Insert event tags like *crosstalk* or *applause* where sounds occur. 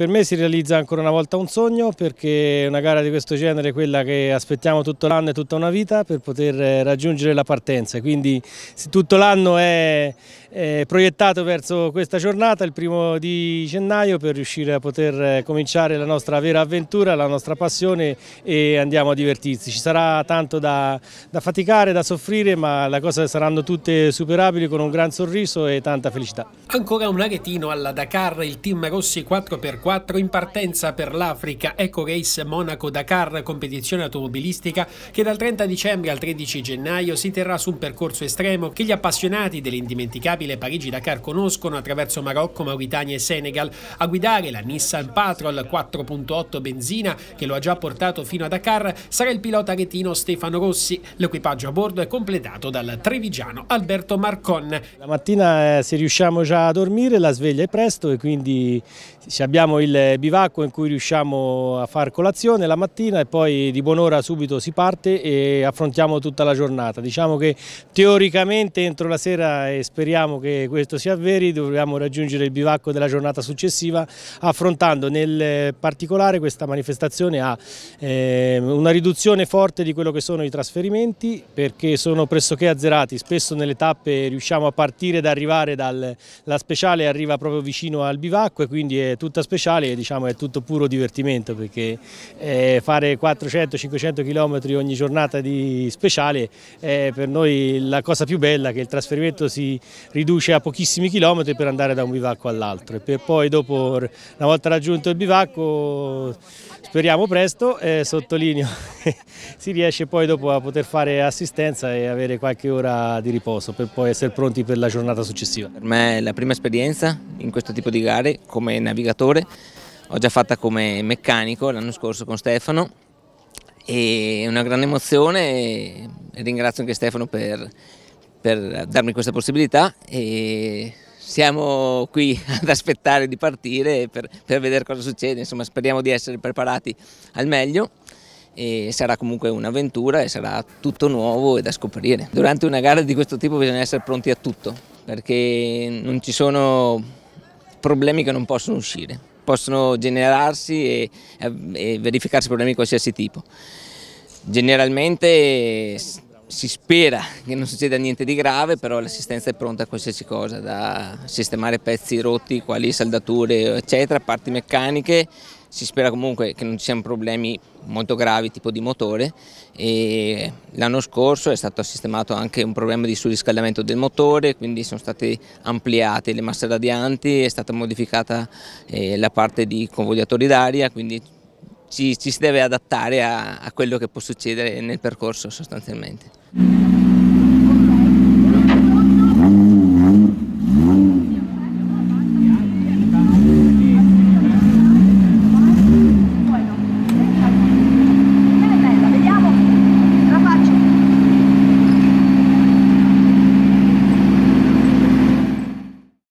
Per me si realizza ancora una volta un sogno perché una gara di questo genere è quella che aspettiamo tutto l'anno e tutta una vita per poter raggiungere la partenza, quindi tutto l'anno è, è, proiettato verso questa giornata, il primo di gennaio, per riuscire a poter cominciare la nostra vera avventura, la nostra passione e andiamo a divertirsi. Ci sarà tanto da, da faticare, da soffrire, ma le cose saranno tutte superabili con un gran sorriso e tanta felicità. Ancora un aretino alla Dakar, il team Rossi 4x4 4 in partenza per l'Africa Eco Race Monaco-Dakar, competizione automobilistica che dal 30 dicembre al 13 gennaio si terrà su un percorso estremo che gli appassionati dell'indimenticabile Parigi-Dakar conoscono attraverso Marocco, Mauritania e Senegal. A guidare la Nissan Patrol 4.8 benzina che lo ha già portato fino a Dakar sarà il pilota aretino Stefano Rossi. L'equipaggio a bordo è completato dal trevigiano Alberto Marcon. La mattina eh, se riusciamo già a dormire la sveglia è presto e quindi abbiamo il bivacco in cui riusciamo a fare colazione la mattina e poi di buon'ora subito si parte e affrontiamo tutta la giornata. Diciamo che teoricamente entro la sera e speriamo che questo sia veri dobbiamo raggiungere il bivacco della giornata successiva affrontando nel particolare questa manifestazione ha eh, una riduzione forte di quello che sono i trasferimenti perché sono pressoché azzerati, spesso nelle tappe riusciamo a partire ed arrivare dalla speciale arriva proprio vicino al bivacco e quindi è tutta speciale speciali diciamo, è tutto puro divertimento perché eh, fare 400-500 km ogni giornata di speciale è per noi la cosa più bella che il trasferimento si riduce a pochissimi chilometri per andare da un bivacco all'altro e per poi dopo una volta raggiunto il bivacco speriamo presto e sottolineo *laughs* si riesce poi dopo a poter fare assistenza e avere qualche ora di riposo per poi essere pronti per la giornata successiva. Per me è la prima esperienza in questo tipo di gare come navigatore ho già fatta come meccanico l'anno scorso con Stefano e è una grande emozione e ringrazio anche Stefano per, per darmi questa possibilità e siamo qui *laughs* ad aspettare di partire per, per vedere cosa succede, insomma speriamo di essere preparati al meglio e sarà comunque un'avventura e sarà tutto nuovo e da scoprire. Durante una gara di questo tipo bisogna essere pronti a tutto perché non ci sono problemi che non possono uscire, possono generarsi e, e verificarsi problemi di qualsiasi tipo. Generalmente si spera che non succeda niente di grave, però l'assistenza è pronta a qualsiasi cosa, da sistemare pezzi rotti, quali saldature, eccetera, parti meccaniche. Si spera comunque che non ci siano problemi molto gravi tipo di motore e l'anno scorso è stato sistemato anche un problema di surriscaldamento del motore, quindi sono state ampliate le masse radianti, è stata modificata eh, la parte di convogliatori d'aria, quindi ci, ci, si deve adattare a, a quello che può succedere nel percorso sostanzialmente.